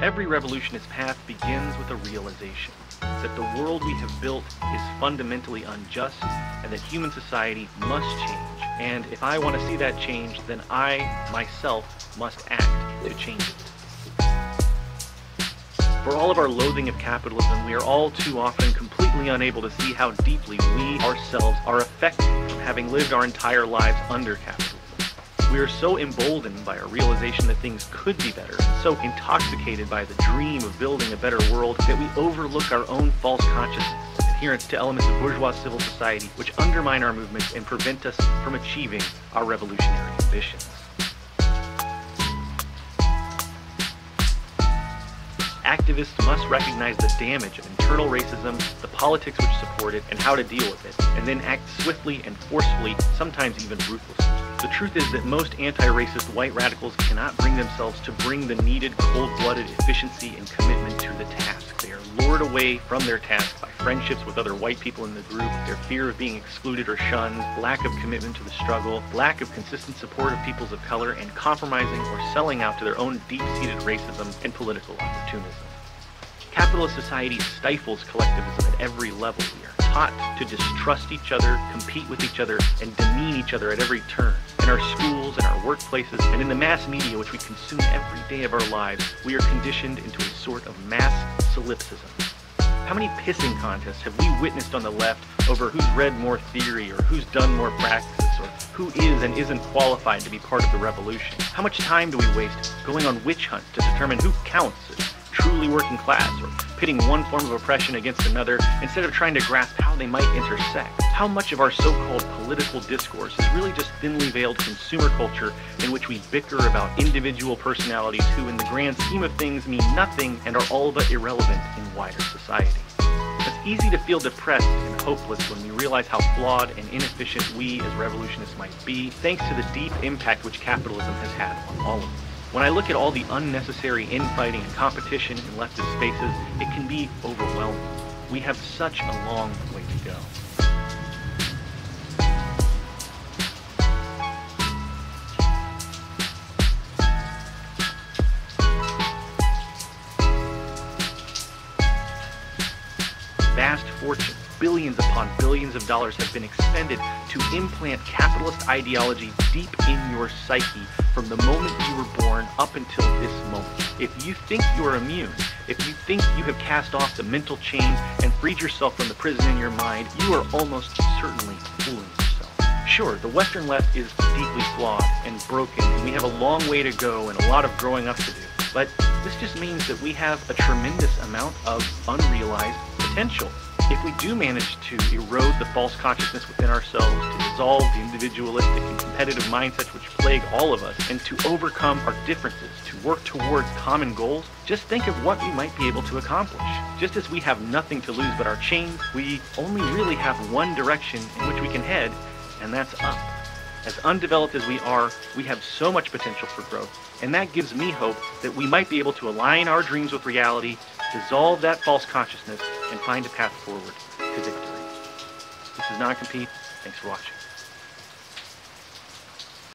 Every revolutionist path begins with a realization that the world we have built is fundamentally unjust and that human society must change. And if I want to see that change, then I, myself, must act to change it. For all of our loathing of capitalism, we are all too often completely unable to see how deeply we ourselves are affected from having lived our entire lives under capitalism. We are so emboldened by our realization that things could be better, so intoxicated by the dream of building a better world that we overlook our own false consciousness, adherence to elements of bourgeois civil society which undermine our movements and prevent us from achieving our revolutionary ambitions. Activists must recognize the damage of internal racism, the politics which support it, and how to deal with it, and then act swiftly and forcefully, sometimes even ruthlessly. The truth is that most anti-racist white radicals cannot bring themselves to bring the needed cold-blooded efficiency and commitment to the task. Lured away from their task by friendships with other white people in the group, their fear of being excluded or shunned, lack of commitment to the struggle, lack of consistent support of peoples of color, and compromising or selling out to their own deep-seated racism and political opportunism. Capitalist society stifles collectivism at every level. We are taught to distrust each other, compete with each other, and demean each other at every turn. In our schools, in our workplaces, and in the mass media which we consume every day of our lives, we are conditioned into a sort of mass solipsism. How many pissing contests have we witnessed on the left over who's read more theory or who's done more practice or who is and isn't qualified to be part of the revolution? How much time do we waste going on witch hunts to determine who counts as truly working class or pitting one form of oppression against another instead of trying to grasp how they might intersect. How much of our so-called political discourse is really just thinly veiled consumer culture in which we bicker about individual personalities who in the grand scheme of things mean nothing and are all but irrelevant in wider society. It's easy to feel depressed and hopeless when we realize how flawed and inefficient we as revolutionists might be, thanks to the deep impact which capitalism has had on all of us. When I look at all the unnecessary infighting and competition in leftist spaces, it can be overwhelming. We have such a long way to go. Vast fortunes, billions upon billions of dollars have been expended to implant capitalist ideology deep in your psyche from the moment you were born up until this moment. If you think you are immune, if you think you have cast off the mental chains and freed yourself from the prison in your mind, you are almost certainly fooling yourself. Sure, the Western left is deeply flawed and broken, and we have a long way to go and a lot of growing up to do. But this just means that we have a tremendous amount of unrealized potential. If we do manage to erode the false consciousness within ourselves, to dissolve the individualistic and competitive mindsets which plague all of us, and to overcome our differences, to work towards common goals, just think of what we might be able to accomplish. Just as we have nothing to lose but our chains, we only really have one direction in which we can head, and that's up. As undeveloped as we are, we have so much potential for growth, and that gives me hope that we might be able to align our dreams with reality, dissolve that false consciousness, and find a path forward to victory. This is Non-Compete. Thanks for watching.